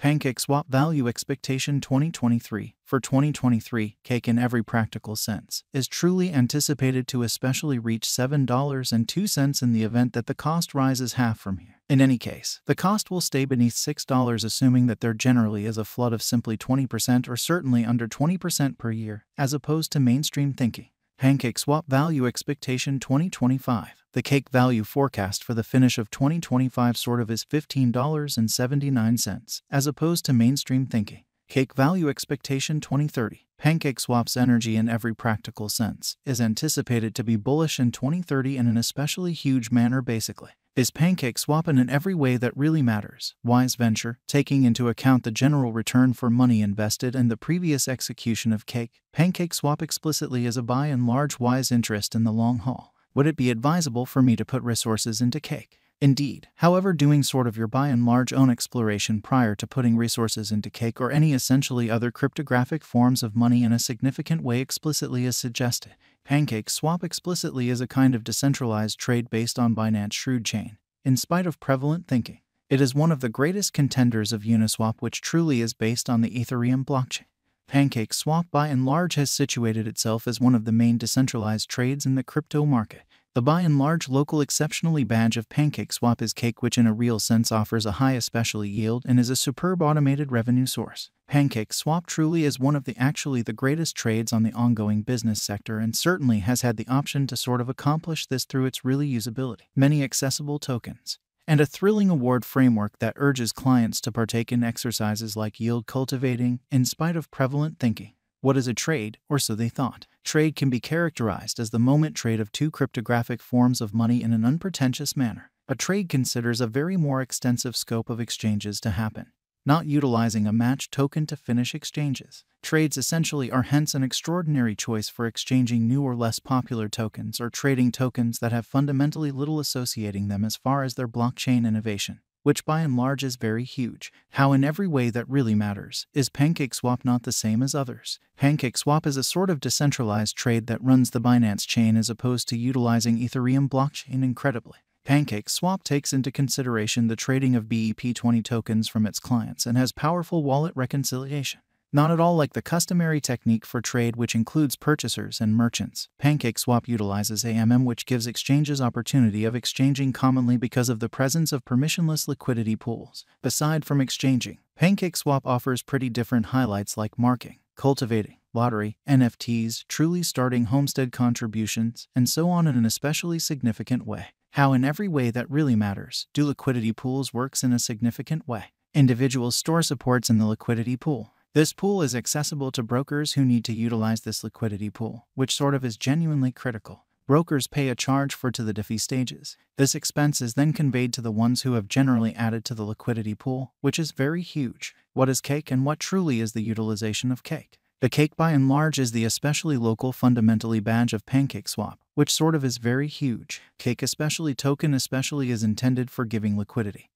PancakeSwap Value Expectation 2023 for 2023, cake in every practical sense, is truly anticipated to especially reach $7.02 in the event that the cost rises half from here. In any case, the cost will stay beneath $6 assuming that there generally is a flood of simply 20% or certainly under 20% per year, as opposed to mainstream thinking. PancakeSwap Value Expectation 2025. The cake value forecast for the finish of 2025 sort of is $15.79, as opposed to mainstream thinking. Cake value expectation 2030. Pancake Swap's energy in every practical sense is anticipated to be bullish in 2030 in an especially huge manner basically. Is PancakeSwap in every way that really matters? Wise venture, taking into account the general return for money invested and the previous execution of Cake. Pancake swap explicitly is a by and large wise interest in the long haul. Would it be advisable for me to put resources into Cake? Indeed, however, doing sort of your by and large own exploration prior to putting resources into Cake or any essentially other cryptographic forms of money in a significant way explicitly is suggested. Pancake Swap explicitly is a kind of decentralized trade based on Binance Shrewd Chain. In spite of prevalent thinking, it is one of the greatest contenders of Uniswap, which truly is based on the Ethereum blockchain. Pancake Swap, by and large has situated itself as one of the main decentralized trades in the crypto market. The by and large local exceptionally badge of Pancake Swap is Cake, which in a real sense offers a high especially yield and is a superb automated revenue source. Pancake Swap truly is one of the actually the greatest trades on the ongoing business sector and certainly has had the option to sort of accomplish this through its really usability, many accessible tokens, and a thrilling award framework that urges clients to partake in exercises like yield cultivating in spite of prevalent thinking. What is a trade, or so they thought? Trade can be characterized as the moment trade of two cryptographic forms of money in an unpretentious manner. A trade considers a very more extensive scope of exchanges to happen, not utilizing a matched token to finish exchanges. Trades essentially are hence an extraordinary choice for exchanging new or less popular tokens or trading tokens that have fundamentally little associating them as far as their blockchain innovation which by and large is very huge. How in every way that really matters, is PancakeSwap not the same as others? PancakeSwap is a sort of decentralized trade that runs the Binance chain as opposed to utilizing Ethereum blockchain incredibly. PancakeSwap takes into consideration the trading of BEP20 tokens from its clients and has powerful wallet reconciliation. Not at all like the customary technique for trade, which includes purchasers and merchants. PancakeSwap utilizes AMM, which gives exchanges opportunity of exchanging commonly because of the presence of permissionless liquidity pools. Aside from exchanging, PancakeSwap offers pretty different highlights like marking, cultivating, lottery, NFTs, truly starting homestead contributions, and so on in an especially significant way. How in every way that really matters, do liquidity pools works in a significant way. Individual store supports in the liquidity pool. This pool is accessible to brokers who need to utilize this liquidity pool, which sort of is genuinely critical. Brokers pay a charge for to the DeFi stages. This expense is then conveyed to the ones who have generally added to the liquidity pool, which is very huge. What is cake and what truly is the utilization of cake? The cake by and large is the especially local fundamentally badge of PancakeSwap, which sort of is very huge. Cake especially token especially is intended for giving liquidity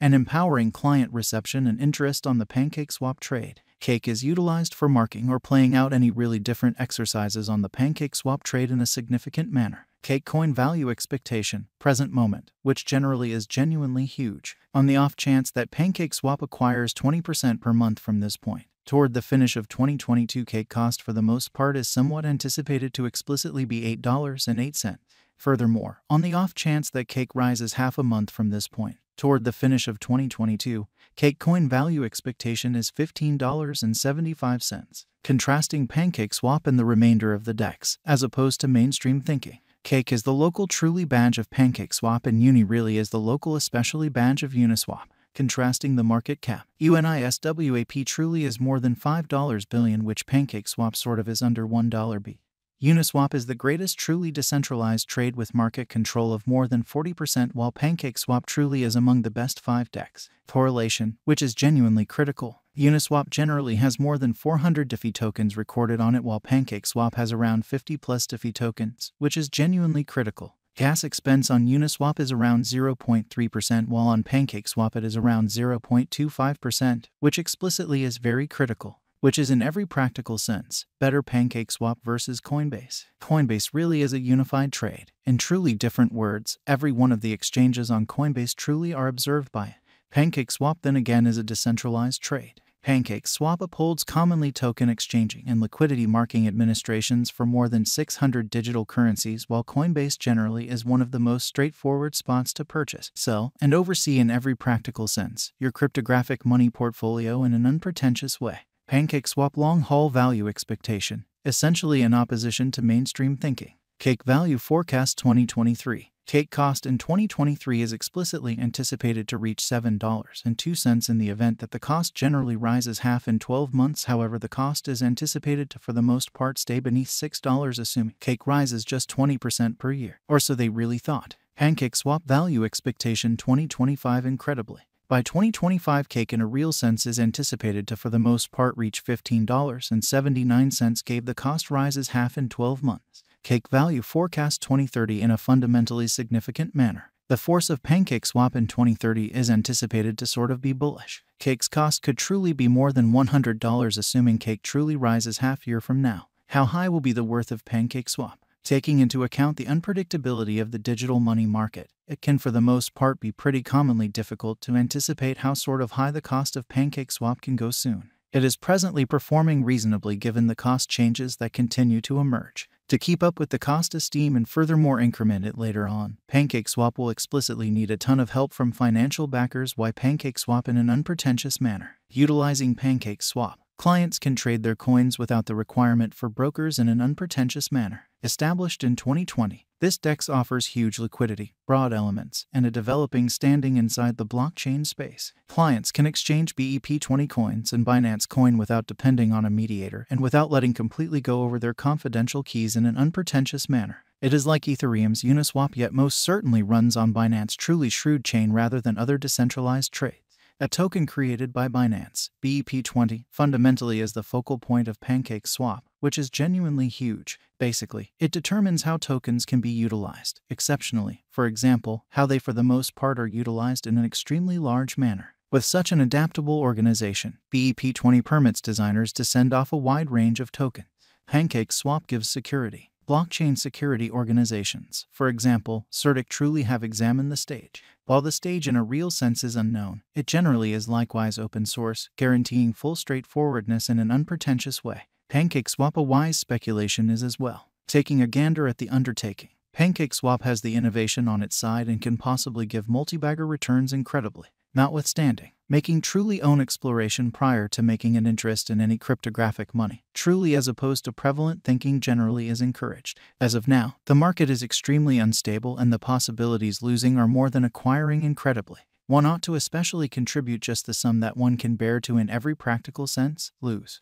and empowering client reception and interest on the pancake swap trade. Cake is utilized for marking or playing out any really different exercises on the pancake swap trade in a significant manner. Cake coin value expectation, present moment, which generally is genuinely huge, on the off chance that pancake swap acquires 20% per month from this point. Toward the finish of 2022, cake cost for the most part is somewhat anticipated to explicitly be $8.08. Furthermore, on the off chance that cake rises half a month from this point, Toward the finish of 2022, Cake coin value expectation is $15.75, contrasting PancakeSwap and the remainder of the DEX, as opposed to mainstream thinking. Cake is the local truly badge of PancakeSwap and Uni really is the local especially badge of Uniswap, contrasting the market cap. UNISWAP truly is more than $5 billion which PancakeSwap sort of is under $1 B. Uniswap is the greatest truly decentralized trade with market control of more than 40%, while PancakeSwap truly is among the best five DEX. Correlation, which is genuinely critical. Uniswap generally has more than 400 DeFi tokens recorded on it, while PancakeSwap has around 50 plus DeFi tokens, which is genuinely critical. Gas expense on Uniswap is around 0.3%, while on PancakeSwap it is around 0.25%, which explicitly is very critical which is in every practical sense better PancakeSwap versus Coinbase. Coinbase really is a unified trade. In truly different words, every one of the exchanges on Coinbase truly are observed by it. PancakeSwap then again is a decentralized trade. PancakeSwap upholds commonly token exchanging and liquidity marking administrations for more than 600 digital currencies, while Coinbase generally is one of the most straightforward spots to purchase, sell, and oversee in every practical sense your cryptographic money portfolio in an unpretentious way. PancakeSwap long haul value expectation, essentially in opposition to mainstream thinking. Cake Value Forecast 2023 Cake cost in 2023 is explicitly anticipated to reach $7.02 in the event that the cost generally rises half in 12 months. However, the cost is anticipated to, for the most part, stay beneath $6, assuming cake rises just 20% per year. Or so they really thought. Pancake Swap Value Expectation 2025 Incredibly. By 2025, cake in a real sense is anticipated to, for the most part, reach $15.79, gave the cost rises half in 12 months. Cake Value forecast 2030 in a fundamentally significant manner. The force of pancake swap in 2030 is anticipated to sort of be bullish. Cake's cost could truly be more than $100 assuming Cake truly rises half year from now. How high will be the worth of PancakeSwap? Taking into account the unpredictability of the digital money market, it can for the most part be pretty commonly difficult to anticipate how sort of high the cost of PancakeSwap can go soon. It is presently performing reasonably given the cost changes that continue to emerge. To keep up with the cost esteem and furthermore increment it later on, PancakeSwap will explicitly need a ton of help from financial backers why PancakeSwap in an unpretentious manner. Utilizing PancakeSwap, clients can trade their coins without the requirement for brokers in an unpretentious manner. Established in 2020, this DEX offers huge liquidity, broad elements, and a developing standing inside the blockchain space. Clients can exchange BEP20 coins and Binance Coin without depending on a mediator and without letting completely go over their confidential keys in an unpretentious manner. It is like Ethereum's Uniswap, yet most certainly runs on Binance Truly Shrewd chain rather than other decentralized trades. A token created by Binance, BEP20, fundamentally is the focal point of PancakeSwap, which is genuinely huge. Basically, it determines how tokens can be utilized, exceptionally, for example, how they for the most part are utilized in an extremely large manner. With such an adaptable organization, BEP20 permits designers to send off a wide range of tokens. PancakeSwap gives security. Blockchain security organizations, for example, CertiK truly have examined the stage. While the stage in a real sense is unknown, it generally is likewise open source, guaranteeing full straightforwardness in an unpretentious way. PancakeSwap a wise speculation is as well. Taking a gander at the undertaking, PancakeSwap has the innovation on its side and can possibly give multi-bagger returns incredibly. Notwithstanding, making truly own exploration prior to making an interest in any cryptographic money, truly as opposed to prevalent thinking generally is encouraged. As of now, the market is extremely unstable and the possibilities losing are more than acquiring incredibly. One ought to especially contribute just the sum that one can bear to in every practical sense, lose.